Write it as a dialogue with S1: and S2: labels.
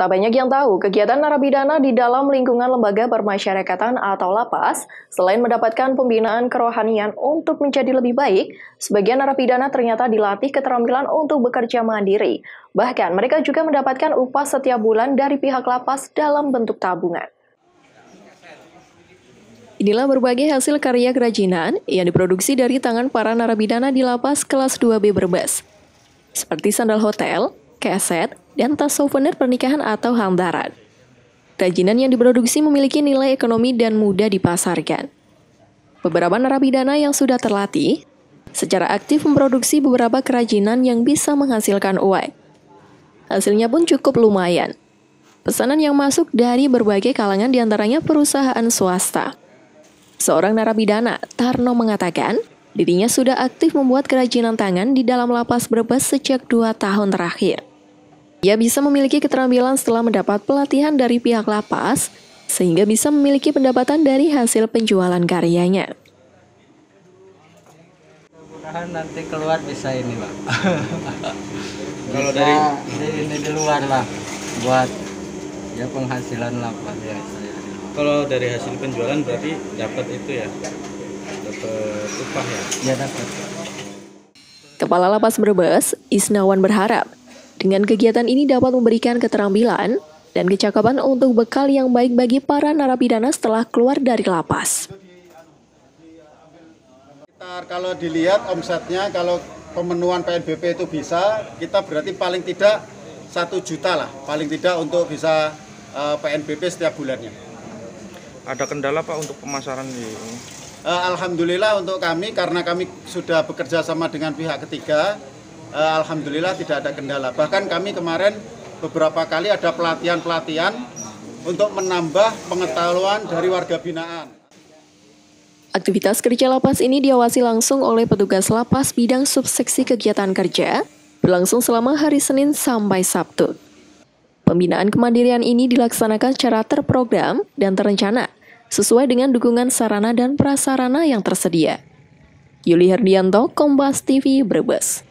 S1: Tak banyak yang tahu, kegiatan narapidana di dalam lingkungan lembaga permasyarakatan atau lapas, selain mendapatkan pembinaan kerohanian untuk menjadi lebih baik, sebagian narapidana ternyata dilatih keterampilan untuk bekerja mandiri. Bahkan, mereka juga mendapatkan upah setiap bulan dari pihak lapas dalam bentuk tabungan. Inilah berbagai hasil karya kerajinan yang diproduksi dari tangan para narapidana di lapas kelas 2B Brebes. Seperti sandal hotel, keset, dan tas souvenir pernikahan atau handaran. Kerajinan yang diproduksi memiliki nilai ekonomi dan mudah dipasarkan. Beberapa narapidana yang sudah terlatih secara aktif memproduksi beberapa kerajinan yang bisa menghasilkan uang. Hasilnya pun cukup lumayan. Pesanan yang masuk dari berbagai kalangan di antaranya perusahaan swasta. Seorang narapidana, Tarno mengatakan, dirinya sudah aktif membuat kerajinan tangan di dalam lapas Brebes sejak dua tahun terakhir. Ia bisa memiliki keterampilan setelah mendapat pelatihan dari pihak lapas, sehingga bisa memiliki pendapatan dari hasil penjualan karyanya.
S2: Mudah-mudahan nanti keluar bisa ini, Pak.
S3: Kalau dari
S2: di, ini di luar lah, buat ya penghasilan lapas ya.
S3: kalau dari hasil penjualan berarti dapat itu ya, dapat upah ya.
S2: Ya dapat.
S1: Kepala Lapas Brebes, Isnawan berharap dengan kegiatan ini dapat memberikan keterampilan dan kecakapan untuk bekal yang baik bagi para narapidana setelah keluar dari lapas.
S4: Kalau dilihat omsetnya, kalau pemenuhan PNBP itu bisa, kita berarti paling tidak satu juta lah, paling tidak untuk bisa uh, eh, PNBP setiap bulannya.
S3: Ada kendala Pak untuk pemasaran di
S4: Uh, Alhamdulillah untuk kami karena kami sudah bekerja sama dengan pihak ketiga, alhamdulillah tidak ada kendala. Bahkan kami kemarin beberapa kali ada pelatihan-pelatihan untuk menambah pengetahuan dari warga binaan.
S1: Aktivitas kerja lapas ini diawasi langsung oleh petugas lapas bidang subseksi kegiatan kerja, berlangsung selama hari Senin sampai Sabtu. Pembinaan kemandirian ini dilaksanakan secara terprogram dan terencana, sesuai dengan dukungan sarana dan prasarana yang tersedia. Yuli Herdianto, Kompas TV, Brebes.